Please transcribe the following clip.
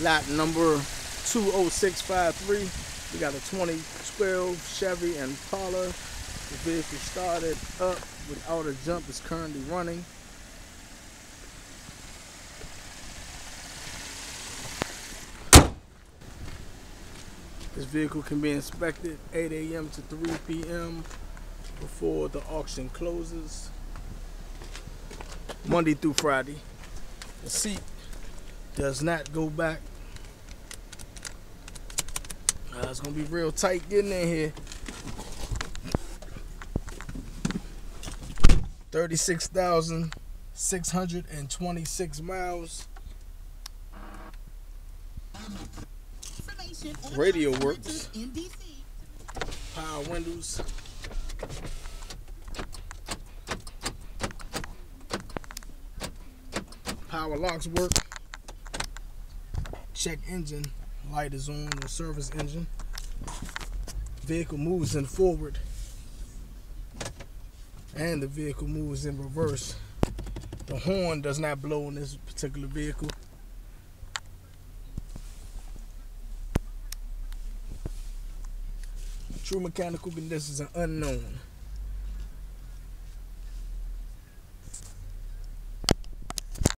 lot number 20653. We got a 2012 Chevy Impala. The vehicle started up without a jump. It's currently running. This vehicle can be inspected 8 a.m. to 3 p.m. before the auction closes. Monday through Friday. The seat does not go back. Uh, it's gonna be real tight getting in here. 36,626 miles. Radio works. Power windows. Power locks work. Check engine. Light is on the service engine. Vehicle moves in forward. And the vehicle moves in reverse. The horn does not blow in this particular vehicle. True mechanical conditions are unknown.